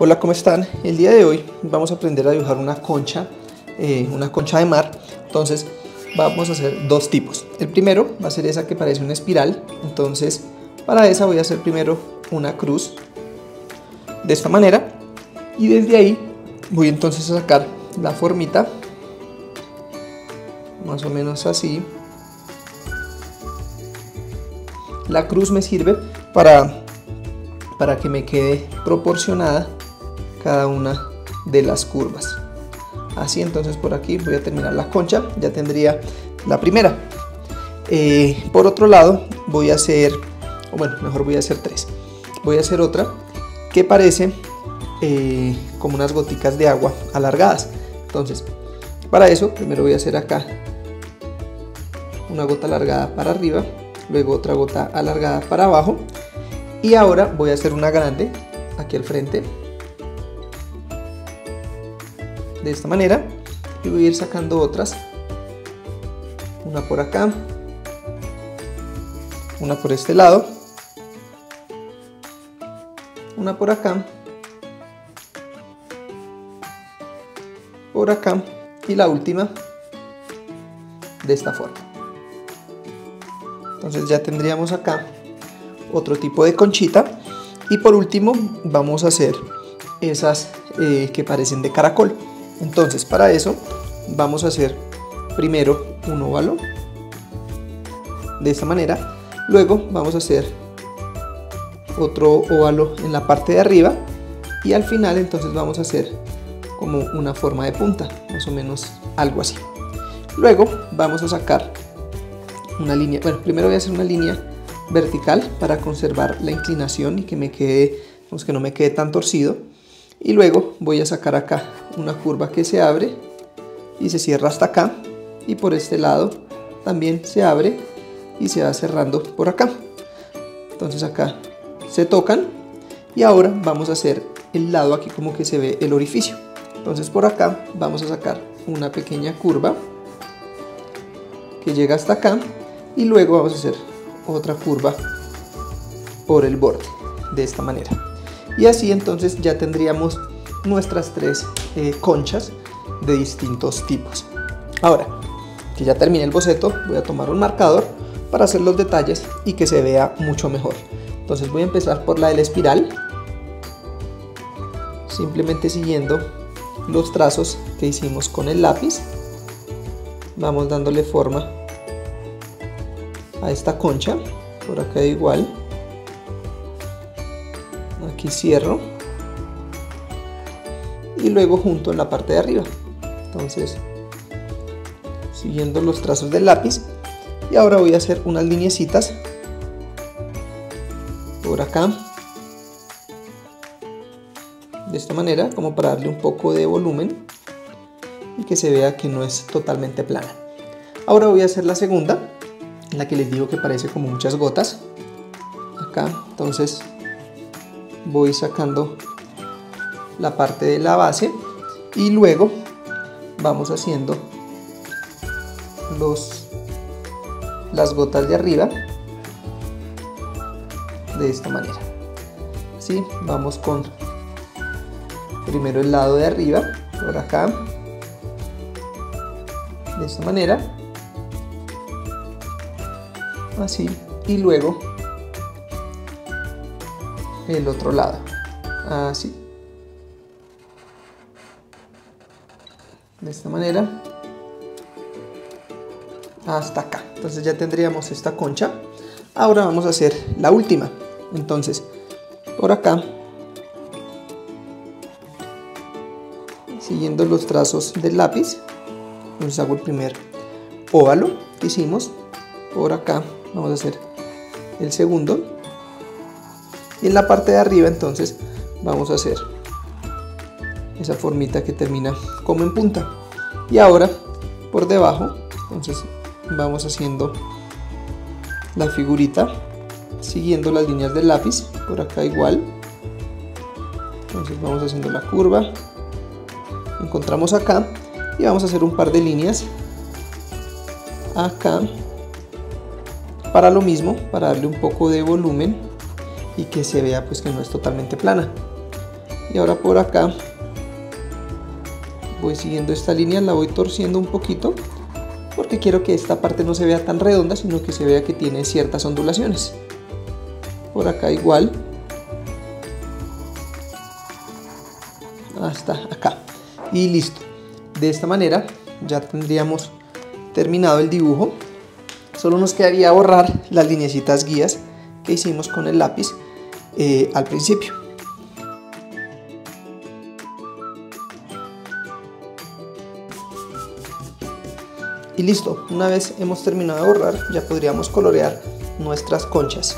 Hola, ¿cómo están? El día de hoy vamos a aprender a dibujar una concha, eh, una concha de mar. Entonces vamos a hacer dos tipos. El primero va a ser esa que parece una espiral. Entonces para esa voy a hacer primero una cruz de esta manera. Y desde ahí voy entonces a sacar la formita. Más o menos así. La cruz me sirve para, para que me quede proporcionada cada una de las curvas. Así entonces por aquí voy a terminar la concha, ya tendría la primera. Eh, por otro lado voy a hacer, o bueno, mejor voy a hacer tres. Voy a hacer otra que parece eh, como unas goticas de agua alargadas. Entonces, para eso primero voy a hacer acá una gota alargada para arriba, luego otra gota alargada para abajo y ahora voy a hacer una grande aquí al frente de esta manera. Y voy a ir sacando otras. Una por acá. Una por este lado. Una por acá. Por acá. Y la última. De esta forma. Entonces ya tendríamos acá otro tipo de conchita. Y por último vamos a hacer esas eh, que parecen de caracol entonces para eso vamos a hacer primero un óvalo de esta manera. Luego vamos a hacer otro óvalo en la parte de arriba. Y al final entonces vamos a hacer como una forma de punta más o menos algo así. Luego vamos a sacar una línea. Bueno primero voy a hacer una línea vertical para conservar la inclinación y que me quede que no me quede tan torcido y luego voy a sacar acá una curva que se abre y se cierra hasta acá y por este lado también se abre y se va cerrando por acá. Entonces acá se tocan y ahora vamos a hacer el lado aquí como que se ve el orificio. Entonces por acá vamos a sacar una pequeña curva que llega hasta acá y luego vamos a hacer otra curva por el borde de esta manera y así entonces ya tendríamos nuestras tres eh, conchas de distintos tipos. Ahora, que ya terminé el boceto, voy a tomar un marcador para hacer los detalles y que se vea mucho mejor. Entonces voy a empezar por la de la espiral, simplemente siguiendo los trazos que hicimos con el lápiz. Vamos dándole forma a esta concha, por acá igual. Aquí cierro. Y luego junto en la parte de arriba. Entonces siguiendo los trazos del lápiz. Y ahora voy a hacer unas linecitas por acá. De esta manera como para darle un poco de volumen y que se vea que no es totalmente plana. Ahora voy a hacer la segunda la que les digo que parece como muchas gotas. Acá entonces voy sacando la parte de la base y luego vamos haciendo los las gotas de arriba de esta manera. ¿sí? vamos con primero el lado de arriba por acá. De esta manera. Así. Y luego el otro lado. Así. De esta manera. Hasta acá. Entonces ya tendríamos esta concha. Ahora vamos a hacer la última. Entonces por acá. Siguiendo los trazos del lápiz. Entonces hago el primer óvalo que hicimos. Por acá vamos a hacer el segundo y en la parte de arriba entonces vamos a hacer esa formita que termina como en punta. Y ahora por debajo entonces vamos haciendo la figurita siguiendo las líneas del lápiz por acá igual. Entonces vamos haciendo la curva. Encontramos acá y vamos a hacer un par de líneas acá. Para lo mismo para darle un poco de volumen y que se vea pues que no es totalmente plana. Y ahora por acá voy siguiendo esta línea la voy torciendo un poquito porque quiero que esta parte no se vea tan redonda sino que se vea que tiene ciertas ondulaciones. Por acá igual. Hasta acá. Y listo. De esta manera ya tendríamos terminado el dibujo. Solo nos quedaría borrar las linecitas guías que hicimos con el lápiz eh, al principio. Y listo una vez hemos terminado de borrar ya podríamos colorear nuestras conchas